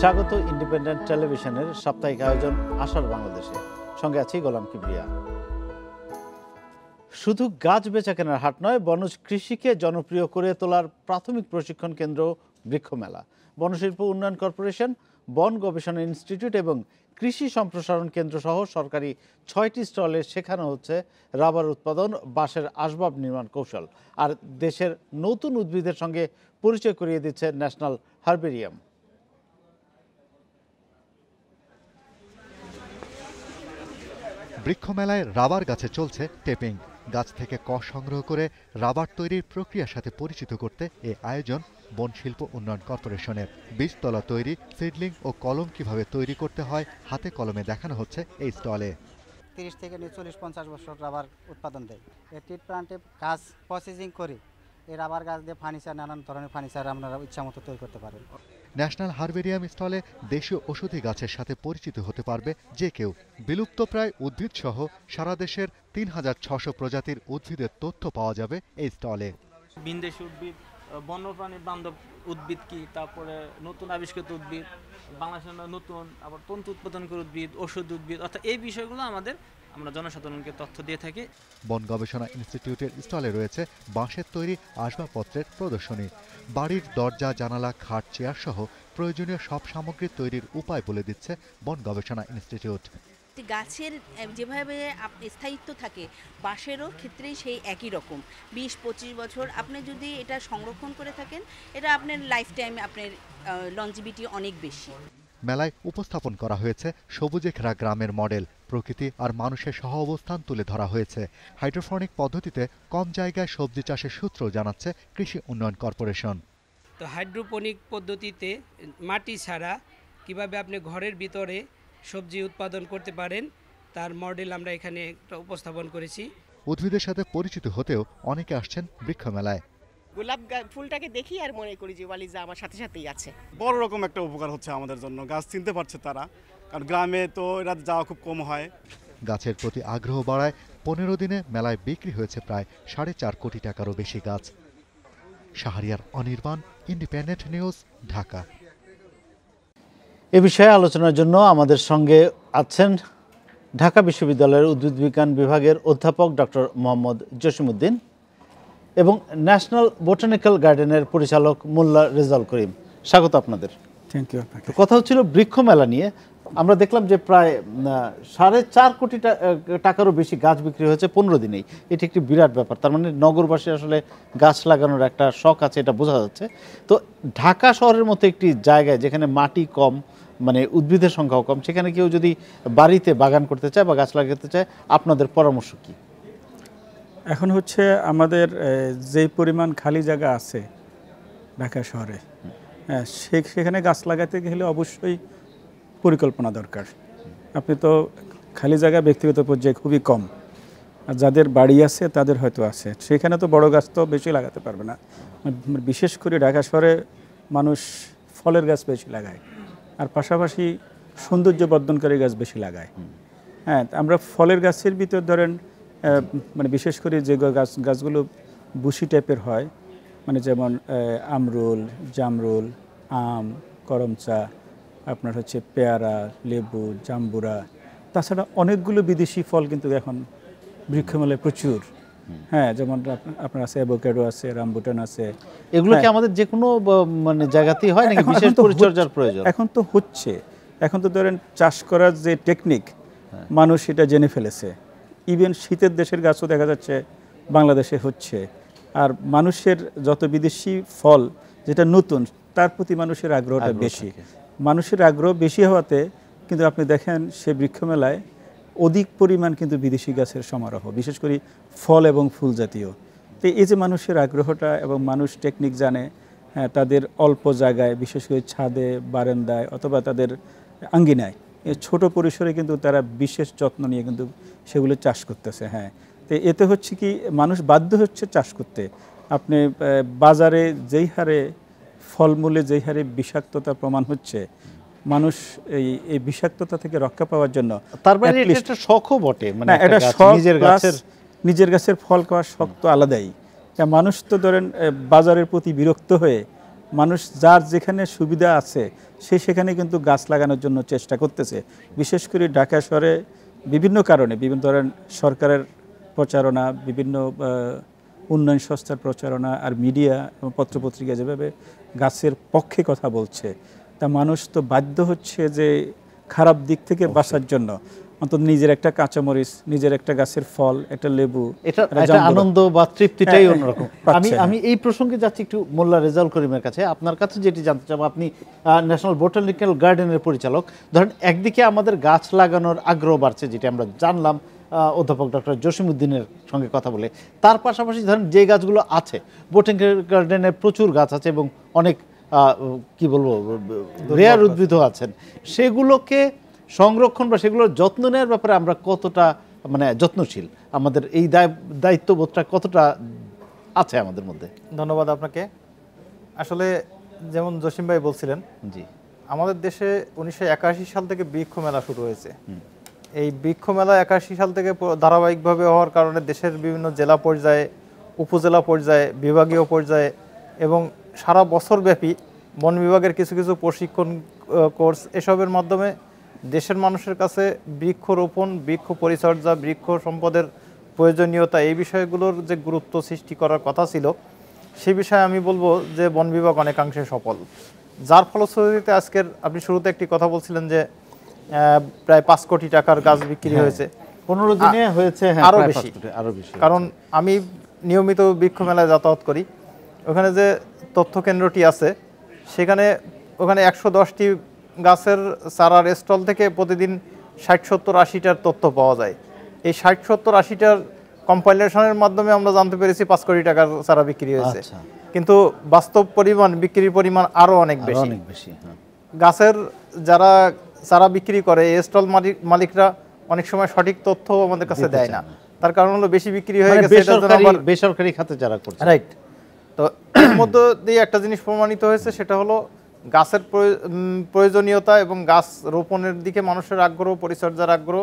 স্বাগত ইন্ডিপেন্ডেন্ট টেলিভিশনের সাপ্তাহিক আয়োজন আসার বাংলাদেশে। সঙ্গে আছি গোলাম কিবরিয়া। শুধু গাছ বেচা কেনার হাট নয়, বনজ কৃষিকে জনপ্রিয় করে তোলার প্রাথমিক প্রশিক্ষণ কেন্দ্র বৃক্ষমেলা। বনশিল্প উন্নয়ন কর্পোরেশন, বন গবেষণা ইনস্টিটিউট এবং কৃষি সম্প্রসারণ কেন্দ্র সহ সরকারি ছয়টি স্টলে শেখানো হচ্ছে রাবার উৎপাদন, বাঁশের আসবাব নির্মাণ কৌশল আর দেশের নতুন উদ্ভিদের সঙ্গে পরিচয় করিয়ে দিচ্ছে ন্যাশনাল হার্বেরিয়াম। বৃক্ষমেলায় রাবার গাছে চলছে টেপিং। গাছ থেকে কষ সংগ্রহ করে রাবার তৈরির প্রক্রিয়ার সাথে পরিচিত করতে এ আয়োজন বন শিল্প উন্নয়ন কর্পোরেশনের বীজতলা তৈরি সিডলিং ও কলম কীভাবে তৈরি করতে হয় হাতে কলমে দেখানো হচ্ছে এই স্টলে। তিরিশ থেকে চল্লিশ পঞ্চাশ বছর রাবার উৎপাদন দেয়। এই ট্রিট প্লান্টে গাছ প্রসেসিং করে। এই রাবার গাছ দিয়ে ফার্নিচার নানান ধরনের ফার্নিচার আপনারা ইচ্ছা মতো তৈরি করতে পারেন। ন্যাশনাল হারবেরিয়াম স্টলে দেশীয় ওষুধি গাছের সাথে পরিচিত হতে পারবে যে কেউ। বিলুপ্তপ্রায় উদ্ভিদ সহ সারা দেশের তিন হাজার ছশো প্রজাতির উদ্ভিদের তথ্য পাওয়া যাবে এই স্টলে। ভিনদেশি উদ্ভিদ বন্যপ্রাণী বান্ধব উদ্ভিদ কি? তারপরে নতুন আবিষ্কৃত উদ্ভিদ, বাংলাদেশের নতুন, আবার তন্তু উৎপাদনকারী উদ্ভিদ, ওষুধ উদ্ভিদ, অর্থাৎ এই বিষয়গুলো আমাদের, আমরা জনসাধারণকে তথ্য দিয়ে থাকি। বন গবেষণা ইনস্টিটিউটের স্টলে রয়েছে বাঁশের তৈরি আসবাবপত্রের প্রদর্শনী। বাড়ির দরজা, জানালা, খাট চেয়ার সহ প্রয়োজনীয় সব সামগ্রী তৈরির উপায় বলে দিচ্ছে বন গবেষণা ইনস্টিটিউট। একটি গাছের যেভাবে স্থায়িত্ব থাকে বাঁশেরও ক্ষেত্রেই সেই একই রকম। বিশ পঁচিশ বছর আপনি যদি এটা সংরক্ষণ করে থাকেন এটা আপনার লাইফ টাইম আপনার লঞ্জিবিটি অনেক বেশি। মেলায় উপস্থাপন করা হয়েছে সবুজে ঘেরা গ্রামের মডেল প্রকৃতি আর মানুষের সহ অবস্থান তুলে ধরা হয়েছে। হাইড্রোফনিক পদ্ধতিতে কম জায়গায় সবজি চাষের সূত্র জানাচ্ছে কৃষি উন্নয়ন কর্পোরেশন। তো হাইড্রোপনিক পদ্ধতিতে মাটি ছাড়া কীভাবে আপনি ঘরের ভিতরে সবজি উৎপাদন করতে পারেন তার মডেল আমরা এখানে একটা উপস্থাপন করেছি। উদ্ভিদের সাথে পরিচিত হতেও অনেকে আসছেন বৃক্ষ মেলায় গোলাপ গা- ফুলটাকে দেখি আর মনে করি যে ওয়ালিজা আমার সাথে সাথেই আছে। বড় রকম একটা উপকার হচ্ছে আমাদের জন্য গাছ চিনতে পারছে তারা। কারণ গ্রামে তো এরা যাওয়া খুব কম হয়। গাছের প্রতি আগ্রহ বাড়ায় পনেরো দিনে মেলায় বিক্রি হয়েছে প্রায় সাড়ে চার কোটি টাকারও বেশি গাছ। Shahriar Anirban Independent News Dhaka. এ বিষয়ে আলোচনার জন্য আমাদের সঙ্গে আছেন ঢাকা বিশ্ববিদ্যালয়ের উদ্ভিদ বিজ্ঞান বিভাগের অধ্যাপক ডক্টর মোহাম্মদ জসিমউদ্দিন এবং ন্যাশনাল বোটানিক্যাল গার্ডেনের পরিচালক মোল্লা রেজাল করিম। স্বাগত আপনাদের। থ্যাংক ইউ কথা হচ্ছিল বৃক্ষ মেলা নিয়ে। আমরা দেখলাম যে প্রায় সাড়ে চার কোটি টাকারও বেশি গাছ বিক্রি হয়েছে পনেরো দিনেই। এটি একটি বিরাট ব্যাপার। তার মানে নগরবাসী আসলে গাছ লাগানোর একটা শখ আছে এটা বোঝা যাচ্ছে। তো ঢাকা শহরের মতো একটি জায়গায় যেখানে মাটি কম মানে উদ্ভিদের সংখ্যাও কম। সেখানে কেউ যদি বাড়িতে বাগান করতে চায় বা গাছ লাগাতে চায়, আপনাদের পরামর্শ কি? এখন হচ্ছে আমাদের যেই পরিমাণ খালি জায়গা আছে ঢাকা শহরে সেখানে গাছ লাগাতে গেলে অবশ্যই পরিকল্পনা দরকার। আপনি তো খালি জায়গা, ব্যক্তিগত পর্যায়ে খুবই কম। আর যাদের বাড়ি আছে, তাদের হয়তো আছে। সেখানে তো বড় গাছ তো বেশি লাগাতে পারবে না। বিশেষ করে ঢাকা শহরে মানুষ ফলের গাছ বেশি লাগায়। আর পাশাপাশি সৌন্দর্য বর্ধনকারী গাছ বেশি লাগায়। হ্যাঁ আমরা ফলের গাছের ভিতর ধরেন মানে বিশেষ করে যে গাছ গাছগুলো বুশি টাইপের হয় মানে যেমন আমরুল, জামরুল, আম, করমচা, আপনার হচ্ছে পেয়ারা, লেবু, জাম্বুরা, তাছাড়া অনেকগুলো বিদেশি ফল কিন্তু এখন বৃক্ষমেলায় প্রচুর। হ্যাঁ যেমন আপনার আছে অ্যাভোক্যাডো আছে রামবুটান আছে। এগুলো কি হ্যাঁ। আমাদের যে কোনো মানে জায়গাতেই হয় নাকি বিশেষ পরিচর্যার প্রয়োজন? এখন তো হচ্ছে। এখন তো ধরেন চাষ করার যে টেকনিক হ্যাঁ। মানুষ এটা জেনে ফেলেছে। ইভেন শীতের দেশের গাছও দেখা যাচ্ছে বাংলাদেশে হচ্ছে। আর মানুষের যত বিদেশি ফল যেটা নতুন তার প্রতি মানুষের আগ্রহটা বেশি। মানুষের আগ্রহ বেশি হওয়াতে কিন্তু আপনি দেখেন সে বৃক্ষমেলায় অধিক পরিমাণ কিন্তু বিদেশি গাছের সমারোহ বিশেষ করে ফল এবং ফুল জাতীয়। তো এই যে মানুষের আগ্রহটা এবং মানুষ টেকনিক জানে হ্যাঁ, তাদের অল্প জায়গায় বিশেষ করে ছাদে বারান্দায় অথবা তাদের আঙ্গিনায় ছোট পরিসরে কিন্তু তারা বিশেষ যত্ন নিয়ে কিন্তু সেগুলো চাষ করতেছে হ্যাঁ। তো এতে হচ্ছে কি মানুষ বাধ্য হচ্ছে চাষ করতে। আপনি বাজারে যেই হারে ফলমূলে যেই হারে বিষাক্ততা প্রমাণ হচ্ছে মানুষ এই এই বিষাক্ততা থেকে রক্ষা পাওয়ার জন্য তার মানে এটা শখও বটে মানে একটা এটা শখ নিজের গাছের নিজের গাছের ফল খাওয়ার শখ তো আলাদাই। মানুষ তো ধরেন বাজারের প্রতি বিরক্ত হয়ে মানুষ যার যেখানে সুবিধা আছে সে সেখানে কিন্তু গাছ লাগানোর জন্য চেষ্টা করতেছে। বিশেষ করে ঢাকা শহরে বিভিন্ন কারণে বিভিন্ন ধরেন সরকারের প্রচারণা বিভিন্ন উন্নয়ন সংস্থার প্রচারণা আর মিডিয়া এবং পত্রপত্রিকা যেভাবে গাছের পক্ষে কথা বলছে তা মানুষ তো বাধ্য হচ্ছে যে খারাপ দিক থেকে বাঁচার জন্য। অন্তত নিজের একটা কাঁচামরিচ নিজের একটা গাছের ফল একটা লেবু এটা। আনন্দ বা তৃপ্তিটাই হ্যাঁ, অন্যরকম। আমি হ্যাঁ। আমি এই প্রসঙ্গে যাচ্ছি একটু মোল্লা রেজাউল করিমের কাছে। আপনার কাছে যেটি জানতে চাবো আপনি ন্যাশনাল বোটানিক্যাল গার্ডেনের পরিচালক। ধরেন একদিকে আমাদের গাছ লাগানোর আগ্রহ বাড়ছে যেটা আমরা জানলাম অধ্যাপক ডক্টর জসিমুদ্দিনের সঙ্গে কথা বলে। তার পাশাপাশি ধরেন যে গাছগুলো আছে বোটানিক্যাল গার্ডেনে প্রচুর গাছ আছে এবং অনেক কি বলব রেয়ার উদ্ভিদও আছেন। সেগুলোকে সংরক্ষণ বা সেগুলোর যত্ন নেওয়ার ব্যাপারে আমরা কতটা মানে যত্নশীল? আমাদের এই দায়- দায়িত্ববোধটা কতটা আছে আমাদের মধ্যে? ধন্যবাদ আপনাকে। আসলে যেমন জসিম ভাই বলছিলেন জি। আমাদের দেশে উনিশশো একাশি সাল থেকে বৃক্ষ মেলা শুরু হয়েছে। এই বৃক্ষ মেলা একাশি সাল থেকে ধারাবাহিকভাবে হওয়ার কারণে দেশের বিভিন্ন জেলা পর্যায়ে উপজেলা পর্যায়ে বিভাগীয় পর্যায়ে এবং সারা বছর ব্যাপী বন বিভাগের কিছু কিছু প্রশিক্ষণ কোর্স এসবের মাধ্যমে দেশের মানুষের কাছে বৃক্ষরোপণ বৃক্ষ পরিচর্যা বৃক্ষ সম্পদের প্রয়োজনীয়তা এই বিষয়গুলোর যে গুরুত্ব সৃষ্টি করার কথা ছিল সে বিষয়ে আমি বলব যে বন বিভাগ অনেকাংশে সফল। যার ফলশ্রুতিতে আজকের আপনি শুরুতে একটি কথা বলছিলেন যে প্রায় পাঁচ কোটি টাকার গাছ বিক্রি হ্যাঁ। হয়েছে। পনেরো দিনে হয়েছে হ্যাঁ, আরও বেশি পাঁচ কোটি, আরও বেশি কারণ আমি নিয়মিত বৃক্ষ মেলায় যাতায়াত করি। ওখানে যে তথ্য কেন্দ্রটি আছে। সেখানে ওখানে একশো দশটি গাছের চারার স্টল থেকে প্রতিদিন ষাট সত্তর আশিটার তথ্য পাওয়া যায়। এই ষাট সত্তর আশিটার কম্পাইলেশনের মাধ্যমে আমরা জানতে পেরেছি পাঁচ কোটি টাকার চারা বিক্রি হয়েছে। আচ্ছা। কিন্তু বাস্তব পরিমাণ বিক্রির পরিমাণ আরও অনেক বেশি। অনেক বেশি হ্যাঁ। গাছের যারা চারা বিক্রি করে এই স্টল মালিক মালিকরা অনেক সময় সঠিক তথ্য আমাদের কাছে দেয় না। তার কারণ হলো বেশি বিক্রি হয়ে মানে গেছে বেসরকারি বেসরকারি খাতে যারা করছে। রাইট তো এর মধ্য দিয়ে একটা জিনিস প্রমাণিত হয়েছে সেটা হলো গাছের প্রয়- প্রয়োজনীয়তা এবং গাছ রোপণের দিকে মানুষের আগ্রহ পরিচর্যার আগ্রহ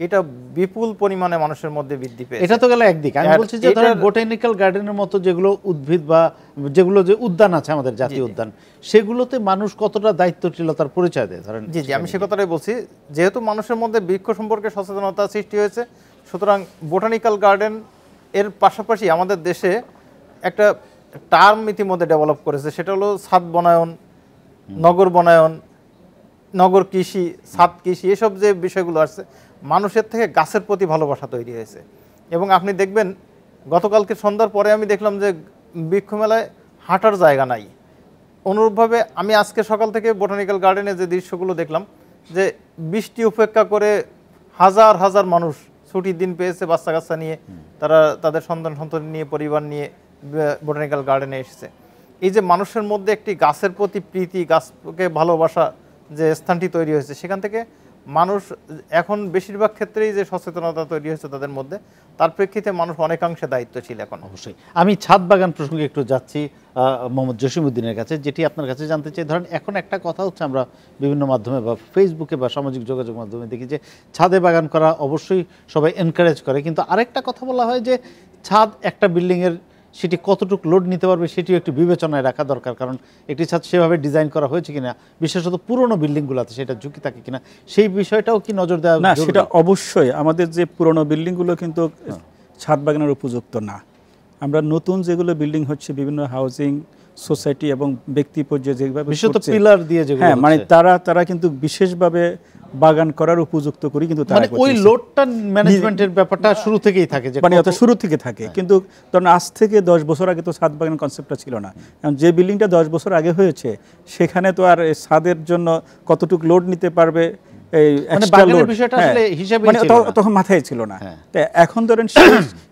এটা বিপুল পরিমাণে মানুষের মধ্যে বৃদ্ধি পেয়েছে। এটা তো গেল একদিকে। আমি বলছি যে ধরেন বোটানিক্যাল গার্ডেনের মতো যেগুলো উদ্ভিদ বা যেগুলো যে উদ্যান আছে আমাদের জাতীয় উদ্যান সেগুলোতে মানুষ কতটা দায়িত্বশীলতার পরিচয় দেয় ধরেন জি জি আমি সে কথাটাই বলছি। যেহেতু মানুষের মধ্যে বৃক্ষ সম্পর্কে সচেতনতা সৃষ্টি হয়েছে সুতরাং বোটানিক্যাল গার্ডেন এর পাশাপাশি আমাদের দেশে একটা টার্ম ইতিমধ্যে ডেভেলপ করেছে, সেটা হলো ছাদ বনায়ন, নগর বনায়ন, নগর কৃষি, ছাদ কৃষি, এসব যে বিষয়গুলো আছে, মানুষের থেকে গাছের প্রতি ভালোবাসা তৈরি হয়েছে। এবং আপনি দেখবেন, গতকালকে সন্ধ্যার পরে আমি দেখলাম যে বৃক্ষ মেলায় হাঁটার জায়গা নাই। অনুরূপভাবে আমি আজকে সকাল থেকে বোটানিক্যাল গার্ডেনে যে দৃশ্যগুলো দেখলাম, যে বৃষ্টি উপেক্ষা করে হাজার হাজার মানুষ ছুটির দিন পেয়েছে বাচ্চা কাচ্চা নিয়ে, তারা তাদের সন্তান সন্তান নিয়ে, পরিবার নিয়ে বোটানিক্যাল গার্ডেনে এসেছে। এই যে মানুষের মধ্যে একটি গাছের প্রতি প্রীতি, গাছকে ভালোবাসা যে স্থানটি তৈরি হয়েছে, সেখান থেকে মানুষ এখন বেশিরভাগ ক্ষেত্রেই যে সচেতনতা তৈরি হয়েছে তাদের মধ্যে, তার প্রেক্ষিতে মানুষ অনেকাংশে দায়িত্বশীল এখন। অবশ্যই। আমি ছাদ বাগান প্রসঙ্গে একটু যাচ্ছি মোহাম্মদ জসিমুদ্দিনের কাছে, যেটি আপনার কাছে জানতে চাই। ধরেন, এখন একটা কথা হচ্ছে, আমরা বিভিন্ন মাধ্যমে বা ফেসবুকে বা সামাজিক যোগাযোগ মাধ্যমে দেখি যে, ছাদে বাগান করা অবশ্যই সবাই এনকারেজ করে। কিন্তু আরেকটা কথা বলা হয় যে, ছাদ একটা বিল্ডিংয়ের সেটি কতটুকু লোড নিতে পারবে সেটিও একটু বিবেচনায় রাখা দরকার কারণ একটি ছাদ সেভাবে ডিজাইন করা হয়েছে কিনা বিশেষত পুরনো বিল্ডিংগুলোতে সেটা ঝুঁকি থাকে কিনা সেই বিষয়টাও কি নজর দেওয়া না সেটা অবশ্যই আমাদের যে পুরনো বিল্ডিংগুলো কিন্তু ছাদ বাগানের উপযুক্ত না। আমরা নতুন যেগুলো বিল্ডিং হচ্ছে বিভিন্ন হাউজিং সোসাইটি এবং ব্যক্তি পর্যায়ে যেভাবে বিশেষত পিলার দিয়ে যেগুলো হ্যাঁ মানে তারা তারা কিন্তু বিশেষভাবে বাগান করার উপযুক্ত করি কিন্তু তারা মানে ওই লোডটা ম্যানেজমেন্টের ব্যাপারটা শুরু থেকেই থাকে যে মানে অত শুরু থেকে থাকে। কিন্তু ধরুন আজ থেকে দশ বছর আগে তো ছাদ বাগান কনসেপ্টটা ছিল না। কারণ যে বিল্ডিংটা দশ বছর আগে হয়েছে সেখানে তো আর ছাদের জন্য কতটুকু লোড নিতে পারবে এই মানে হ্যাঁ, মানে তখন- মাথায় ছিল না। হ্যাঁ। এখন ধরেন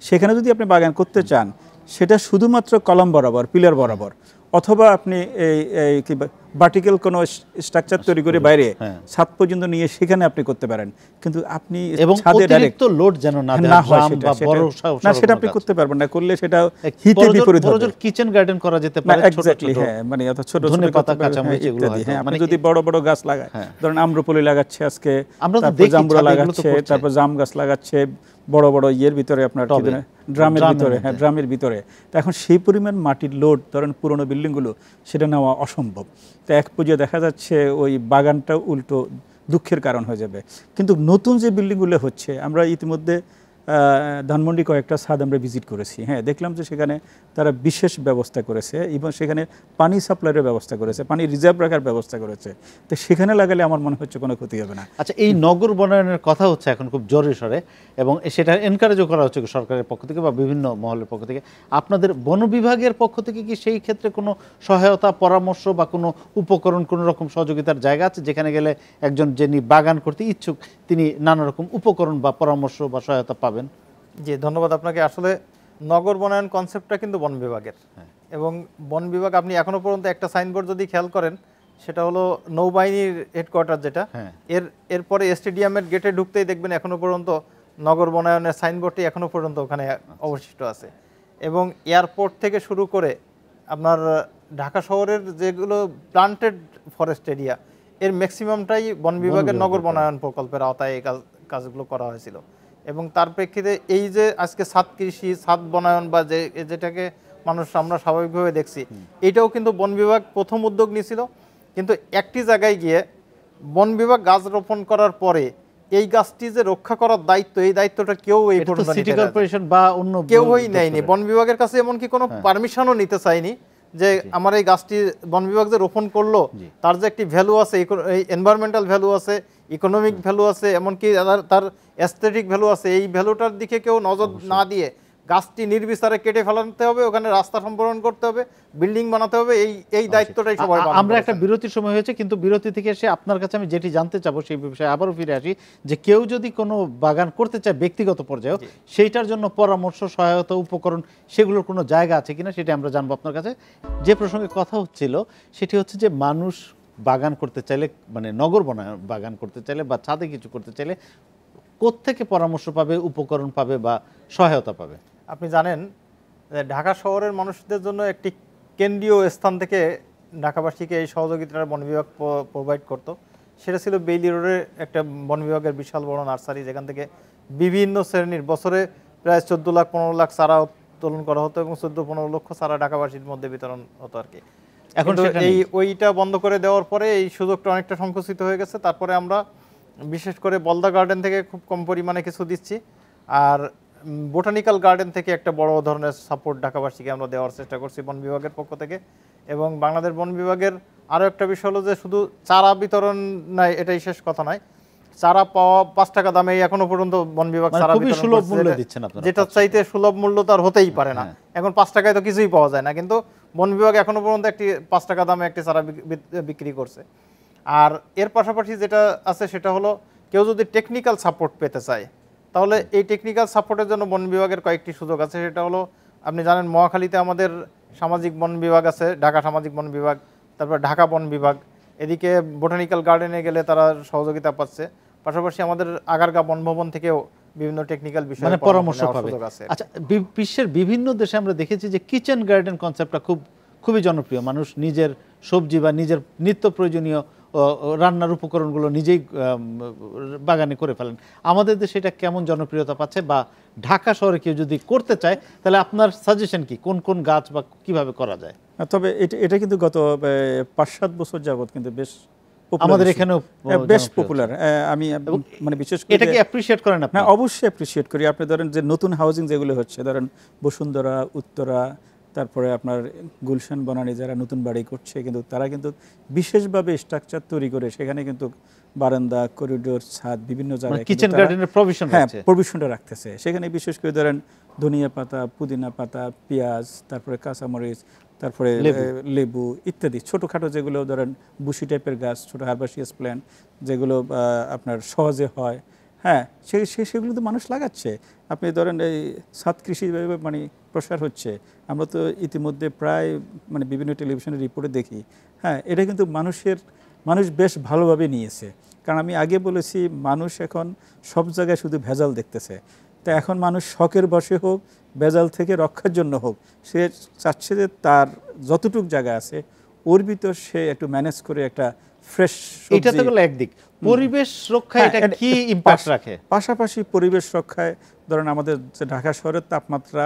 সেখানে যদি আপনি বাগান করতে চান সেটা শুধুমাত্র কলম বরাবর পিলার বরাবর অথবা আপনি এই এই কি ভার্টিক্যাল কোনো স্ট্রাকচার তৈরি করে বাইরে হ্যাঁ। ছাদ পর্যন্ত নিয়ে সেখানে আপনি করতে পারেন কিন্তু আপনি এবং ছাদে অতিরিক্ত লোড যেন না দেয় না হয় না সেটা আপনি করতে পারবেন না করলে সেটা হিতে বিপরীত হবে কিচেন গার্ডেন করা যেতে পারে ছোট ছোট হ্যাঁ মানে অত ছোট ছোট পাতা পারবেন, কাঁচামরিচ হ্যাঁ, এগুলো হয়তো। হ্যাঁ আপনি মানে যদি বড় বড় গাছ লাগায় হ্যাঁ। ধরেন আম্রপলি লাগাচ্ছে আজকে আমরা তো দেখি তো লাগাচ্ছে তারপর জাম গাছ লাগাচ্ছে বড় বড় ইয়ের ভিতরে আপনার ড্রামের ভিতরে হ্যাঁ ড্রামের ভিতরে। তা এখন সেই পরিমাণ মাটির লোড ধরেন পুরনো বিল্ডিংগুলো সেটা নেওয়া অসম্ভব। তা এক পর্যায়ে দেখা যাচ্ছে ওই বাগানটা উল্টো দুঃখের কারণ হয়ে যাবে। কিন্তু নতুন যে বিল্ডিংগুলো হচ্ছে আমরা ইতিমধ্যে ধানমন্ডি কয়েকটা ছাদ আমরা ভিজিট করেছি। হ্যাঁ দেখলাম যে সেখানে তারা বিশেষ ব্যবস্থা করেছে এবং সেখানে পানি সাপ্লাইয়ের ব্যবস্থা করেছে, পানি রিজার্ভ রাখার ব্যবস্থা করেছে। তো সেখানে লাগালে আমার মনে হচ্ছে কোনো ক্ষতি হবে না। আচ্ছা এই নগর বনায়নের কথা হচ্ছে এখন খুব জোরে সরে এবং সেটা এনকারেজও করা হচ্ছে সরকারের পক্ষ থেকে বা বিভিন্ন মহলের পক্ষ থেকে। আপনাদের বন বিভাগের পক্ষ থেকে কি সেই ক্ষেত্রে কোনো সহায়তা, পরামর্শ বা কোনো উপকরণ, কোনো রকম সহযোগিতার জায়গা আছে? যেখানে গেলে একজন যিনি বাগান করতে ইচ্ছুক, তিনি নানা রকম উপকরণ বা পরামর্শ বা সহায়তা পাবেন জি ধন্যবাদ আপনাকে। আসলে নগর বনায়ন কনসেপ্টটা কিন্তু বন বিভাগের। এবং বন বিভাগ আপনি এখনও পর্যন্ত একটা সাইনবোর্ড যদি খেয়াল করেন সেটা হলো নৌবাহিনীর হেডকোয়ার্টার যেটা। হ্যাঁ। এর এরপরে স্টেডিয়ামের গেটে ঢুকতেই দেখবেন এখনও পর্যন্ত নগর বনায়নের সাইনবোর্ডটি এখনও পর্যন্ত ওখানে অবশিষ্ট আছে। এবং এয়ারপোর্ট থেকে শুরু করে আপনার ঢাকা শহরের যেগুলো প্লান্টেড ফরেস্ট এরিয়া এর ম্যাক্সিমামটাই বন বিভাগের নগর বনায়ন প্রকল্পের আওতায় এই কাজগুলো করা হয়েছিল। এবং তার প্রেক্ষিতে এই যে আজকে ছাদ কৃষি ছাদ বনায়ন বা যে যেটাকে মানুষ আমরা স্বাভাবিকভাবে দেখছি এটাও কিন্তু বন বিভাগ প্রথম উদ্যোগ নিয়েছিল। কিন্তু একটি জায়গায় গিয়ে বন বিভাগ গাছ রোপণ করার পরে এই গাছটি যে রক্ষা করার দায়িত্ব এই দায়িত্বটা কেউ এই সিটি কর্পোরেশন বা অন্য কেউই। নেয়নি। বন বিভাগের কাছে এমনকি কোনো হ্যাঁ। পারমিশনও নিতে চায়নি যে আমার এই গাছটি বন বিভাগ যে রোপণ করল তার যে একটি ভ্যালু আছে এনভায়রনমেন্টাল ভ্যালু আছে ইকোনমিক ভ্যালু আছে এমনকি তার- অ্যাস্থেটিক ভ্যালু আছে এই ভ্যালুটার দিকে কেউ নজর না দিয়ে গাছটি নির্বিচারে কেটে ফেলাতে হবে ওখানে রাস্তা সম্প্রসারণ করতে হবে বিল্ডিং বানাতে হবে এই এই দায়িত্বটাই সবাই আমরা একটা বিরতির সময় হয়েছে কিন্তু বিরতি থেকে এসে আপনার কাছে আমি যেটি জানতে চাবো সেই বিষয়ে আবারও ফিরে আসি যে কেউ যদি কোনো বাগান করতে চায় ব্যক্তিগত পর্যায়েও সেইটার জন্য পরামর্শ সহায়তা উপকরণ সেগুলোর কোনো জায়গা আছে কিনা সেটা আমরা জানব আপনার কাছে। যে প্রসঙ্গে কথা হচ্ছিল সেটি হচ্ছে যে মানুষ বাগান করতে চাইলে মানে নগর বাগান করতে চাইলে বা ছাদে কিছু করতে চাইলে কোত্থেকে পরামর্শ পাবে, উপকরণ পাবে বা সহায়তা পাবে? আপনি জানেন ঢাকা শহরের মানুষদের জন্য একটি কেন্দ্রীয় স্থান থেকে ঢাকাবাসীকে এই সহযোগিতাটা বন বিভাগ প্রোভাইড করতো। সেটা ছিল বেইলি রোডের একটা বন বিভাগের বিশাল বড় নার্সারি, যেখান থেকে বিভিন্ন শ্রেণির বছরে প্রায় চোদ্দ লাখ, পনেরো লাখ চারা উত্তোলন করা হতো এবং চোদ্দ পনেরো লক্ষ চারা ঢাকাবাসীর মধ্যে বিতরণ হতো আর কি। এখন এই ওইটা বন্ধ করে দেওয়ার পরে এই সুযোগটা অনেকটা সংকুচিত হয়ে গেছে। তারপরে আমরা বিশেষ করে বলদা গার্ডেন থেকে খুব কম পরিমাণে কিছু দিচ্ছি। আর বোটানিক্যাল গার্ডেন থেকে একটা বড় ধরনের সাপোর্ট ঢাকাবাসীকে আমরা দেওয়ার চেষ্টা করছি বন বিভাগের পক্ষ থেকে। এবং বাংলাদেশ বন বিভাগের আরও একটা বিষয় হলো যে শুধু চারা বিতরণ নাই এটাই শেষ কথা নয়। চারা পাওয়া পাঁচ টাকা দামে এখনও পর্যন্ত বন বিভাগ মানে চারা সুলভ মূল্যে দিচ্ছেন আপনারা, যেটা চাইতে সুলভ মূল্য তো আর হতেই পারে না। এখন পাঁচ টাকায় তো কিছুই পাওয়া যায় না। কিন্তু বন বিভাগ এখনও পর্যন্ত একটি পাঁচ টাকা দামে একটি চারা বিক- বিক- বিক্রি করছে। আর এর পাশাপাশি যেটা আছে সেটা হলো, কেউ যদি টেকনিক্যাল সাপোর্ট পেতে চায়, তাহলে এই টেকনিক্যাল সাপোর্টের জন্য বন বিভাগের কয়েকটি সুযোগ আছে। সেটা হলো, আপনি জানেন মহাখালীতে আমাদের সামাজিক বন বিভাগ আছে, ঢাকা সামাজিক বন বিভাগ, তারপর ঢাকা বন বিভাগ। এদিকে বোটানিক্যাল গার্ডেনে গেলে তারা সহযোগিতা পাচ্ছে। পাশাপাশি আমাদের আগারগা বনভবন থেকেও বিভিন্ন টেকনিক্যাল বিষয়ে মানে পরামর্শ পাবে। আচ্ছা বিশ্বের বিভিন্ন দেশে আমরা দেখেছি যে কিচেন গার্ডেন কনসেপ্টটা খুব খুবই জনপ্রিয়। মানুষ নিজের সবজি বা নিজের নিত্য প্রয়োজনীয় রান্নার উপকরণগুলো নিজেই বাগানে করে ফেলেন। আমাদের দেশে এটা কেমন জনপ্রিয়তা পাচ্ছে বা ঢাকা শহরে কেউ যদি করতে চায় তাহলে আপনার সাজেশন কি? কোন কোন গাছ বা কীভাবে করা যায়? তবে এটা এটা কিন্তু গত পাঁচ সাত বছর যাবত কিন্তু বেশ আমাদের। এখানেও হ্যাঁ, বেশ পপুলার আমি মানে বিশেষ করে এটাকে অ্যাপ্রিসিয়েট করেন আপনি? হ্যাঁ অবশ্যই অ্যাপ্রিসিয়েট করি। আপনি ধরেন যে নতুন হাউজিং যেগুলো হচ্ছে ধরেন বসুন্ধরা উত্তরা তারপরে আপনার গুলশান বনানী যারা নতুন বাড়ি করছে কিন্তু তারা কিন্তু বিশেষভাবে স্ট্রাকচার তৈরি করে সেখানে কিন্তু বারান্দা করিডোর ছাদ বিভিন্ন জায়গায় কিচেন গার্ডেনের প্রভিশন হ্যাঁ প্রভিশনটা রাখতেছে। সেখানে বিশেষ করে ধরেন ধনিয়া পাতা পুদিনা পাতা পেঁয়াজ তারপরে কাঁচামরিচ তারপরে লেবু। ইত্যাদি। ছোটোখাটো যেগুলো ধরেন বুশি টাইপের গাছ ছোটো হার্বাসিয়াস প্ল্যান্ট যেগুলো আপনার সহজে হয় হ্যাঁ সে সে- সেগুলো তো মানুষ লাগাচ্ছে। আপনি ধরেন এই সাত কৃষি মানে প্রসার হচ্ছে। আমরা তো ইতিমধ্যে প্রায় মানে বিভিন্ন টেলিভিশনের রিপোর্টে দেখি। হ্যাঁ এটা কিন্তু মানুষের মানুষ বেশ ভালোভাবে নিয়েছে। কারণ আমি আগে বলেছি মানুষ এখন সব জায়গায় শুধু ভেজাল দেখতেছে। তা এখন মানুষ শখের বসে হোক ভেজাল থেকে রক্ষার জন্য হোক সে চাচ্ছে যে তার যতটুক জায়গা আছে ওর ভিতর সে একটু ম্যানেজ করে একটা ফ্রেশ এটা তো গেল একদিক। পরিবেশ রক্ষায় এটা হ্যাঁ, কি ইম্প্যাক্ট রাখে? পাশাপাশি পরিবেশ রক্ষায় ধরেন আমাদের যে ঢাকা শহরের তাপমাত্রা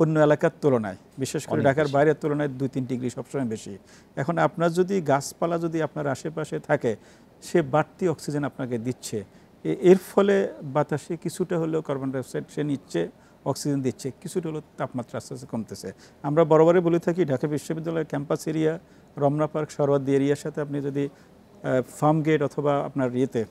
অন্য এলাকার তুলনায় বিশেষ করে ঢাকার বাইরের তুলনায় দুই তিন ডিগ্রি সবসময় বেশি। এখন আপনার যদি গাছপালা যদি আপনার আশেপাশে থাকে সে বাড়তি অক্সিজেন আপনাকে দিচ্ছে। এর ফলে বাতাসে কিছুটা হলেও কার্বন ডাইঅক্সাইড সে নিচ্ছে অক্সিজেন দিচ্ছে, কিছুটা হলেও তাপমাত্রা আস্তে আস্তে কমতেছে। আমরা বরাবরই বলে থাকি, ঢাকা বিশ্ববিদ্যালয়ের campus area Ramna Park Suhrawardy এরিয়ার সাথে আপনি যদি ফার্ম গেট অথবা আপনার ইয়েতে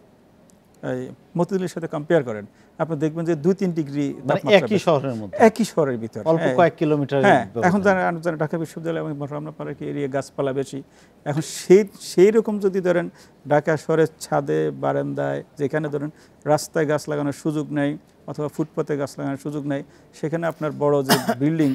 মতিদুলের সাথে কম্পেয়ার করেন আপনি দেখবেন যে দুই তিন ডিগ্রি মানে একই শহরের মধ্যে। একই শহরের ভিতর অল্প হ্যাঁ। কয়েক কিলোমিটার হ্যাঁ এখন জানেন ঢাকা বিশ্ববিদ্যালয় এবং রমনা পার্কে এরিয়া গাছপালা বেশি? এখন সেই সেই রকম যদি ধরেন ঢাকা শহরের ছাদে বারান্দায় যেখানে ধরেন রাস্তায় গাছ লাগানোর সুযোগ নেই অথবা ফুটপাতে গাছ লাগানোর সুযোগ নেই সেখানে আপনার বড় যে বিল্ডিং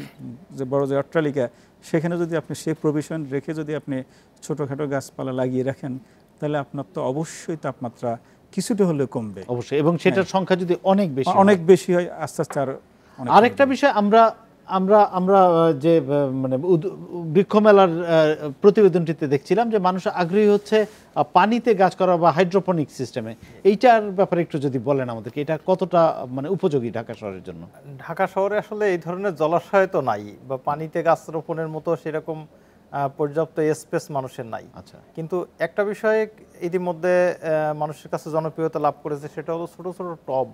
যে বড় যে অট্টালিকা সেখানে যদি আপনি সেই প্রভিশন রেখে যদি আপনি ছোটোখাটো গাছপালা লাগিয়ে রাখেন তাহলে আপনার তো অবশ্যই তাপমাত্রা কিছুটা হলেও কমবে। অবশ্যই এবং সেটার সংখ্যা যদি অনেক বেশি অনেক বেশি হয় আস্তে আস্তে আর আরেকটা বিষয় আমরা আমরা আমরা যে মানে বৃক্ষ মেলার প্রতিবেদনটিতে দেখছিলাম যে মানুষ আগ্রহী হচ্ছে পানিতে গাছ করা বা হাইড্রোপনিক সিস্টেমে। এইটার ব্যাপারে একটু যদি বলেন আমাদেরকে এটা কতটা মানে উপযোগী ঢাকা শহরের জন্য? ঢাকা শহরে আসলে এই ধরনের জলাশয় তো নাই বা পানিতে গাছ রোপণের মতো সেরকম পর্যাপ্ত স্পেস মানুষের নাই। আচ্ছা। কিন্তু একটা বিষয়ে ইতিমধ্যে মানুষের কাছে জনপ্রিয়তা লাভ করেছে সেটা হলো ছোট ছোট টব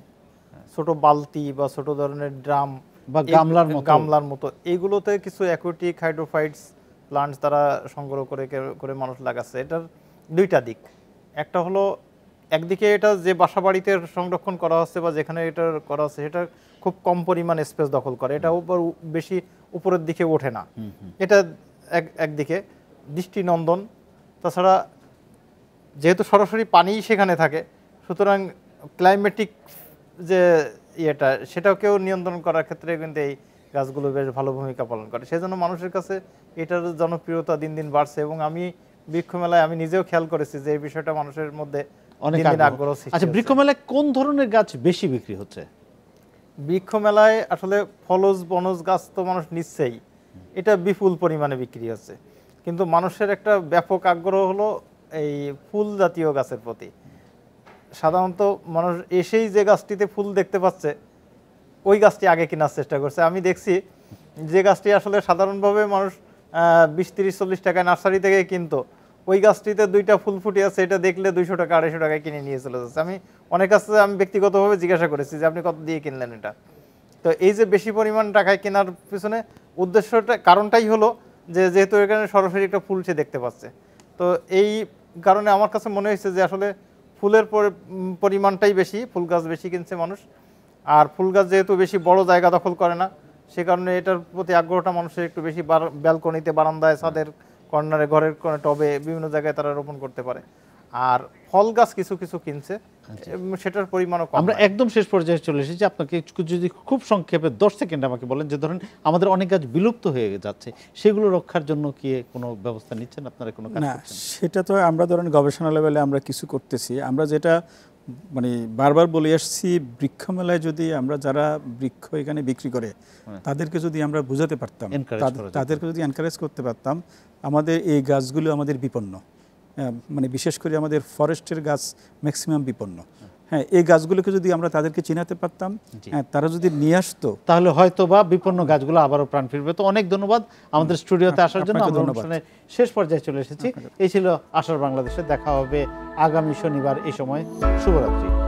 ছোট বালতি বা ছোট ধরনের ড্রাম বা গামলার মতো। গামলার মতো। এইগুলোতে কিছু অ্যাকুইটিক হাইড্রোফাইটস প্লান্টস তারা সংগ্রহ করে করে মানুষ লাগাচ্ছে। এটার দুইটা দিক। একটা হলো একদিকে এটা যে বাসা বাড়িতে সংরক্ষণ করা হচ্ছে বা যেখানে এটা করা হচ্ছে সেটা খুব কম পরিমাণ স্পেস দখল করে। এটা উপর বেশি উপরের দিকে ওঠে না। এটা এক একদিকে দৃষ্টিনন্দন। তাছাড়া যেহেতু সরাসরি পানিই সেখানে থাকে সুতরাং ক্লাইমেটিক যে ইয়েটা সেটাকেও নিয়ন্ত্রণ করার ক্ষেত্রে কিন্তু এই গাছগুলো বেশ ভালো ভূমিকা পালন করে। সেজন্য মানুষের কাছে এটার জনপ্রিয়তা দিন দিন বাড়ছে এবং আমি বৃক্ষ মেলায় আমি নিজেও খেয়াল করেছি যে এই বিষয়টা মানুষের মধ্যে অনেক আগ্রহ। আচ্ছা বৃক্ষ মেলায় কোন ধরনের গাছ বেশি বিক্রি হচ্ছে? বৃক্ষ মেলায় আসলে ফলজ বনজ গাছ তো মানুষ নিচ্ছেই। এটা বিপুল পরিমাণে বিক্রি হচ্ছে। কিন্তু মানুষের একটা ব্যাপক আগ্রহ হলো এই ফুল জাতীয় গাছের প্রতি। সাধারণত মানুষ এসেই যে গাছটিতে ফুল দেখতে পাচ্ছে, ওই গাছটি আগে কেনার চেষ্টা করছে। আমি দেখছি যে গাছটি আসলে সাধারণভাবে মানুষ বিশ, তিরিশ, চল্লিশ টাকায় নার্সারি থেকে কিনতো, ওই গাছটিতে দুইটা ফুল ফুটে আছে, এটা দেখলে দুইশো টাকা, আড়াইশো টাকায় কিনে নিয়ে চলে যাচ্ছে। আমি অনেক কাছে আমি ব্যক্তিগতভাবে জিজ্ঞাসা করেছি যে আপনি কত দিয়ে কিনলেন এটা? তো এই যে বেশি পরিমাণ টাকায় কেনার পিছনে উদ্দেশ্যটা, কারণটাই হলো যে যেহেতু এখানে সরাসরি একটা ফুল সে দেখতে পাচ্ছে। তো এই কারণে আমার কাছে মনে হয়েছে যে আসলে ফুলের পরিমাণটাই বেশি, ফুল গাছ বেশি কিনছে মানুষ। আর ফুল গাছ যেহেতু বেশি বড় জায়গা দখল করে না, সে কারণে এটার প্রতি আগ্রহটা মানুষের একটু বেশি ব্যালকনিতে, বারান্দায়, ছাদের কর্নারে, ঘরের টবে বিভিন্ন জায়গায় তারা রোপণ করতে পারে। আর ফল গাছ কিছু কিছু কিনছে সেটার পরিমাণও কম আমরা একদম শেষ পর্যায়ে চলে এসেছি। আপনাকে যদি খুব সংক্ষেপে দশ সেকেন্ড আমাকে বলেন যে ধরেন আমাদের অনেক গাছ বিলুপ্ত হয়ে যাচ্ছে সেগুলো রক্ষার জন্য কি কোনো ব্যবস্থা নিচ্ছেন? আপনারা কোনো কাজ না সেটা তো আমরা ধরেন গবেষণা লেভেলে আমরা কিছু করতেছি। আমরা যেটা মানে বারবার বলে আসছি বৃক্ষ মেলায় যদি আমরা যারা বৃক্ষ এখানে বিক্রি করে তাদেরকে যদি আমরা বুঝাতে পারতাম। তাদেরকে যদি এনকারেজ করতে পারতাম আমাদের এই গাছগুলো আমাদের বিপন্ন। হ্যাঁ, মানে বিশেষ করে আমাদের ফরেস্টের গাছ ম্যাক্সিমাম বিপন্ন। হ্যাঁ এই গাছগুলোকে যদি আমরা তাদেরকে চিনাতে পারতাম হ্যাঁ তারা যদি নিয়ে আসতো তাহলে হয়তো বা বিপন্ন গাছগুলো আবারও প্রাণ ফিরবে। তো অনেক ধন্যবাদ আমাদের স্টুডিওতে আসার জন্য। আমরা। অনুষ্ঠানের শেষ পর্যায়ে চলে এসেছি। এই ছিল আসার বাংলাদেশে। দেখা হবে আগামী শনিবার এই সময়। শুভরাত্রি।